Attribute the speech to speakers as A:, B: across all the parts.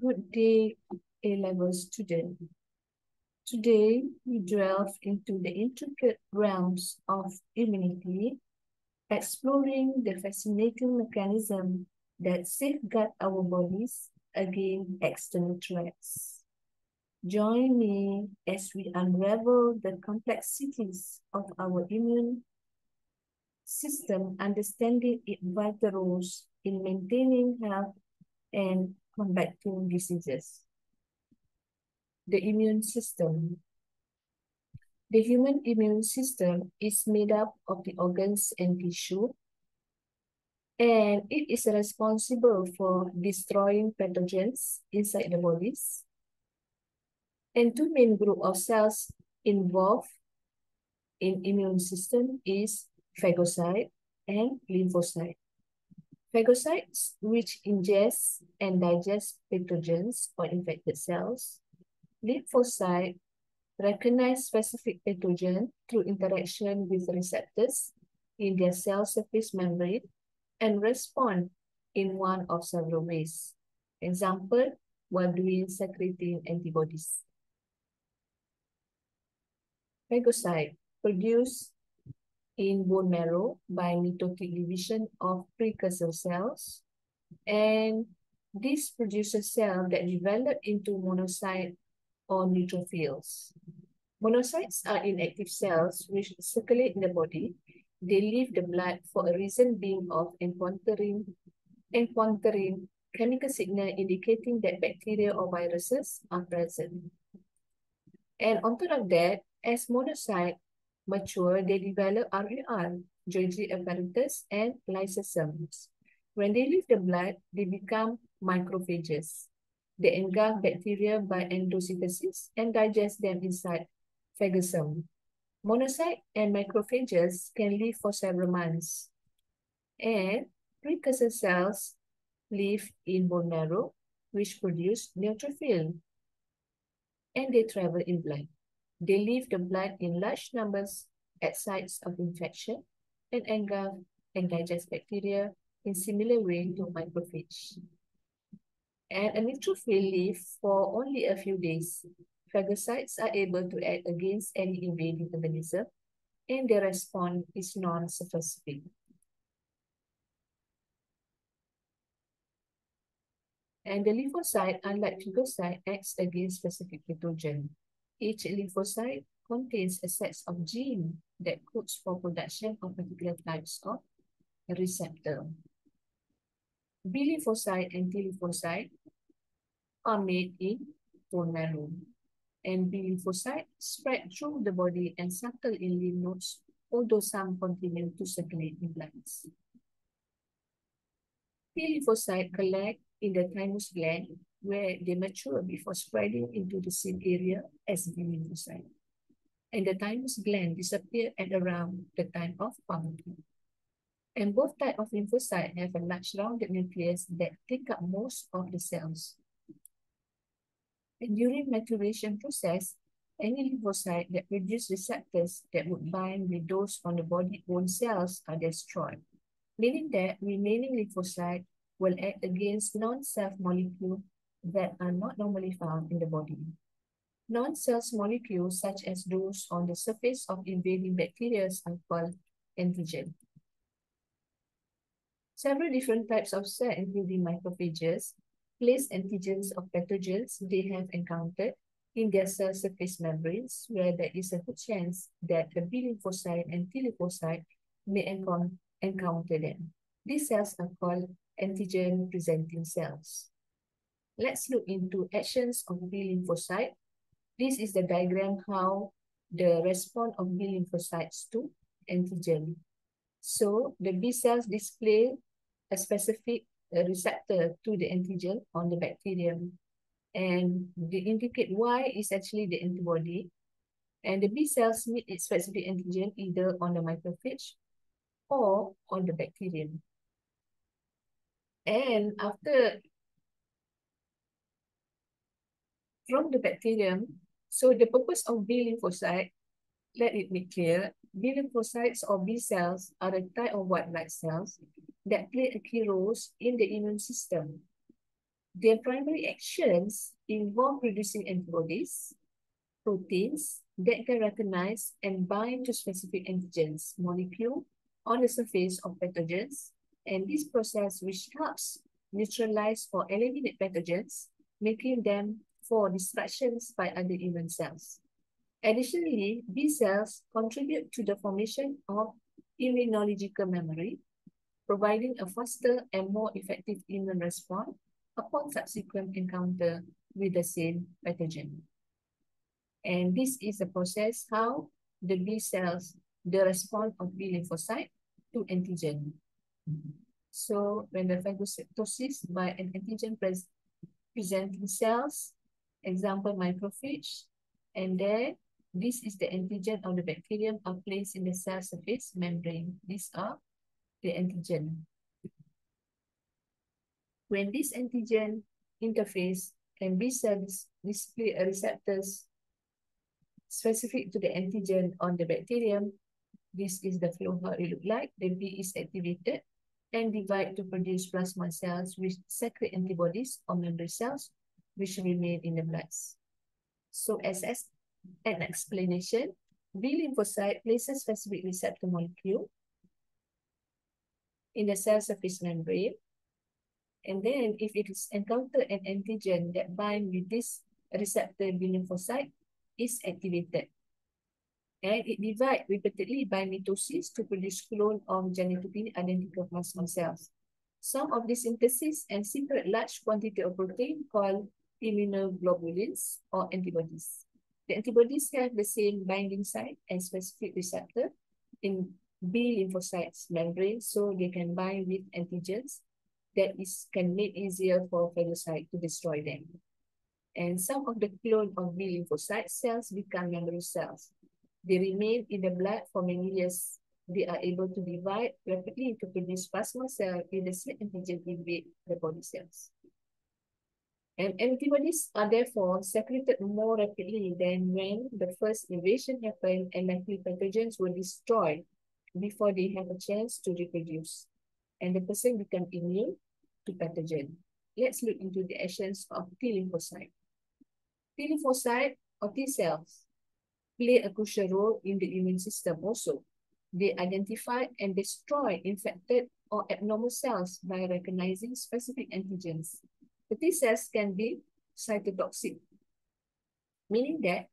A: Good day, A-level student. Today, we delve into the intricate realms of immunity, exploring the fascinating mechanism that safeguard our bodies against external threats. Join me as we unravel the complexities of our immune system, understanding its vital roles in maintaining health and combating diseases. The immune system. The human immune system is made up of the organs and tissue, and it is responsible for destroying pathogens inside the bodies. And two main group of cells involved in immune system is phagocyte and lymphocyte. Phagocytes, which ingest and digest pathogens or infected cells. Lymphocyte recognize specific pathogen through interaction with receptors in their cell surface membrane and respond in one of several ways. Example, while doing secreting antibodies. Phagocyte produce in bone marrow by mitotic division of precursor cells. And this produces cells that develop into monocyte or neutrophils. Monocytes are inactive cells which circulate in the body. They leave the blood for a reason being of encountering, encountering chemical signal indicating that bacteria or viruses are present. And on top of that, as monocyte mature, they develop RAR, Golgi apparatus, and lysosomes. When they leave the blood, they become macrophages. They engulf bacteria by endocytosis and digest them inside phagosome. Monocyte and macrophages can live for several months. And precursor cells live in bone marrow, which produce neutrophil. And they travel in blood. They leave the blood in large numbers at sites of infection and engulf and digest bacteria in similar way to macrophage. And a neutrophil live for only a few days. Phagocytes are able to act against any invading organism and their response is non-specific. And the lymphocyte, unlike phagocyte, acts against specific pathogen. Each lymphocyte contains a set of genes that codes for production of particular types of receptor. B lymphocyte and T lymphocyte are made in bone marrow. And B lymphocyte spread through the body and settle in lymph nodes, although some continue to circulate in blood. T lymphocyte collect in the thymus gland where they mature before spreading into the same area as the lymphocyte. And the thymus gland disappear at around the time of puberty. And both types of lymphocyte have a large rounded nucleus that take up most of the cells. And during maturation process, any lymphocyte that produce receptors that would bind with those on the body own cells are destroyed, meaning that remaining lymphocyte will act against non-self molecule that are not normally found in the body. Non-self molecules, such as those on the surface of invading bacteria, are called antigen. Several different types of cell, including macrophages, place antigens of pathogens they have encountered in their cell surface membranes, where there is a good chance that the B lymphocyte and T lymphocyte may encounter them. These cells are called antigen-presenting cells. Let's look into actions of B lymphocyte. This is the diagram how the response of B lymphocytes to antigen. So the B cells display a specific receptor to the antigen on the bacterium. And they indicate Y is actually the antibody. And the B cells meet its specific antigen either on the macrophage or on the bacterium. And after from the bacterium. So the purpose of B lymphocyte, let it be clear, B lymphocytes or B cells are a type of white blood cells that play a key role in the immune system. Their primary actions involve producing antibodies, proteins that can recognize and bind to specific antigens molecule on the surface of pathogens, and this process which helps neutralize or eliminate pathogens, making them for destructions by other immune cells. Additionally, B cells contribute to the formation of immunological memory, providing a faster and more effective immune response upon subsequent encounter with the same pathogen. And this is the process how the B cells, the response of B lymphocyte to antigen. So when the phagocytosis by an antigen pres presenting cells, example macrophage, and there this is the antigen of the bacterium are placed in the cell surface membrane. These are the antigen. When this antigen interface and B cells display receptors specific to the antigen on the bacterium, this is the flow how it look like. The B is activated and divide to produce plasma cells which secrete antibodies or memory cells which remain in the blood. So as, as an explanation, B lymphocyte places specific receptor molecule in the cell surface membrane. And then if it is encounter an antigen that bind with this receptor B lymphocyte is activated. And it divides repeatedly by mitosis to produce clone of genetically identical plasma cells. Some of this synthesis and secret large quantity of protein called immunoglobulins or antibodies. The antibodies have the same binding site and specific receptor in B lymphocytes membrane, so they can bind with antigens that is can make easier for phagocyte to destroy them. And some of the clone of B lymphocyte cells become memory cells. They remain in the blood for many years. They are able to divide rapidly to produce plasma cell in the same antigen invade the body cells. And antibodies are therefore secreted more rapidly than when the first invasion happened and likely pathogens were destroyed before they have a chance to reproduce. And the person become immune to pathogen. Let's look into the actions of T lymphocyte. T lymphocyte or T cells play a crucial role in the immune system also. They identify and destroy infected or abnormal cells by recognizing specific antigens the T cells can be cytotoxic, meaning that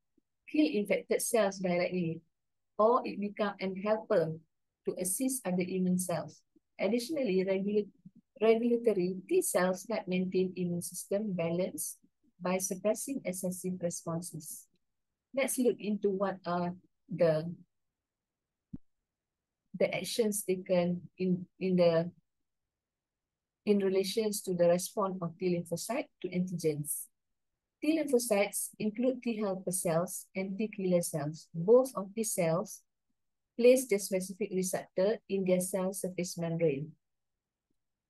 A: kill infected cells directly, or it become an helper to assist other immune cells. Additionally, regula regulatory T cells help maintain immune system balance by suppressing excessive responses. Let's look into what are the the actions taken in, in the in relation to the response of T lymphocyte to antigens. T lymphocytes include T helper cells and T killer cells. Both of these cells place the specific receptor in their cell surface membrane.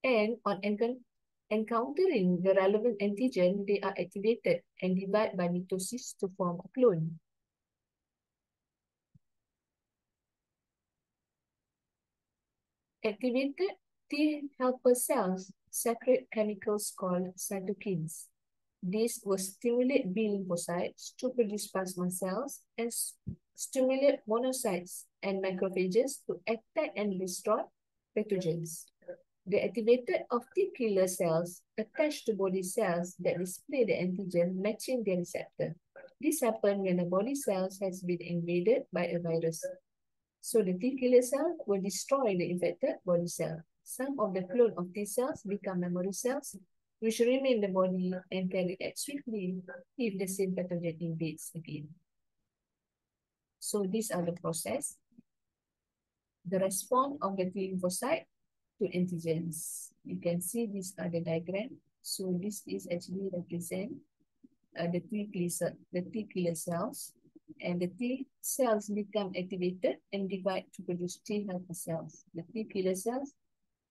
A: And on encountering the relevant antigen, they are activated and divide by mitosis to form a clone. Activated T helper cells secrete chemicals called cytokines. These will stimulate B lymphocytes to produce plasma cells and stimulate monocytes and macrophages to attack and destroy pathogens. The activated of T killer cells attach to body cells that display the antigen matching their receptor. This happens when a body cell has been invaded by a virus. So the T killer cell will destroy the infected body cell. Some of the clone of T cells become memory cells, which remain in the body and can react swiftly if the same pathogen invades again. So these are the process. The response of the T lymphocyte to antigens. You can see these are the diagram. So this is actually represent uh, the T killer, the T killer cells, and the T cells become activated and divide to produce T helper cells. The T killer cells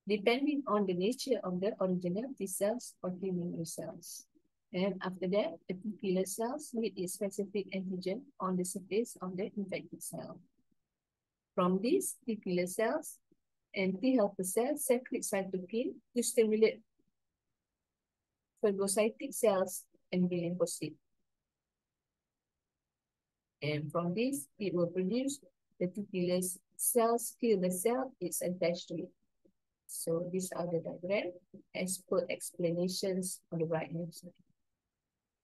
A: depending on the nature of the original T cells or T memory cells. And after that, the T killer cells meet a specific antigen on the surface of the infected cell. From these T killer cells and T helper cells secrete cytokine to stimulate phagocytic cells and the lymphocyte. And from this, it will produce the T cells kill the cell it's attached to it. So these are the diagram as per explanations on the right hand side.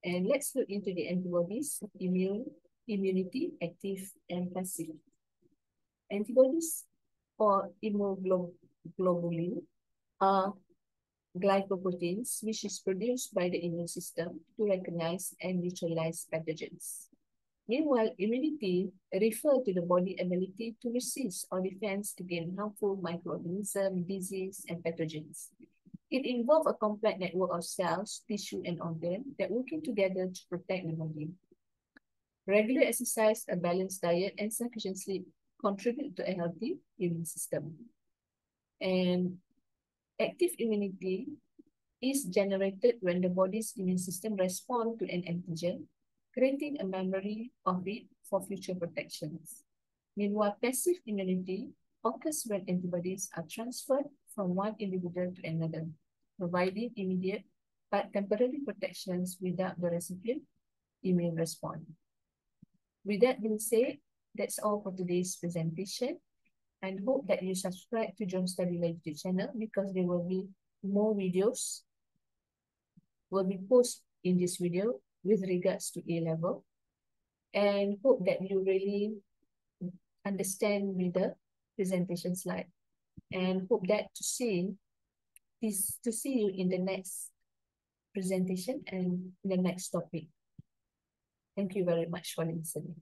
A: And let's look into the antibodies, immune, immunity, active, and passive. Antibodies for immunoglobulin are glycoproteins which is produced by the immune system to recognize and neutralize pathogens. Meanwhile, immunity refers to the body ability to resist or defend against harmful microorganisms, disease, and pathogens. It involves a complex network of cells, tissue, and organs that working together to protect the body. Regular exercise, a balanced diet, and sufficient sleep contribute to a healthy immune system. And active immunity is generated when the body's immune system responds to an antigen creating a memory of it for future protections. Meanwhile, passive immunity occurs when antibodies are transferred from one individual to another, providing immediate but temporary protections without the recipient immune response. With that being said, that's all for today's presentation and hope that you subscribe to Joom studyla YouTube channel because there will be more videos will be posted in this video with regards to A level and hope that you really understand with the presentation slide and hope that to see this to see you in the next presentation and the next topic. Thank you very much for listening.